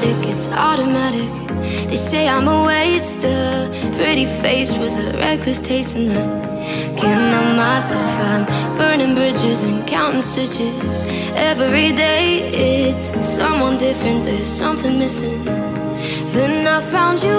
dramatic, it's automatic. They say I'm a waster Pretty face with a reckless taste in them Can't help myself, I'm burning bridges and counting stitches. Every day it's someone different, there's something missing. Then I found you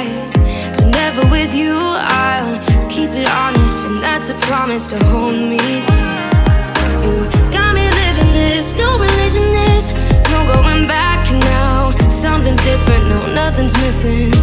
right But never with you. I'll keep it honest And that's a promise to hold me to. You got me living this, no religion this No going back now Something's different, no nothing's missing.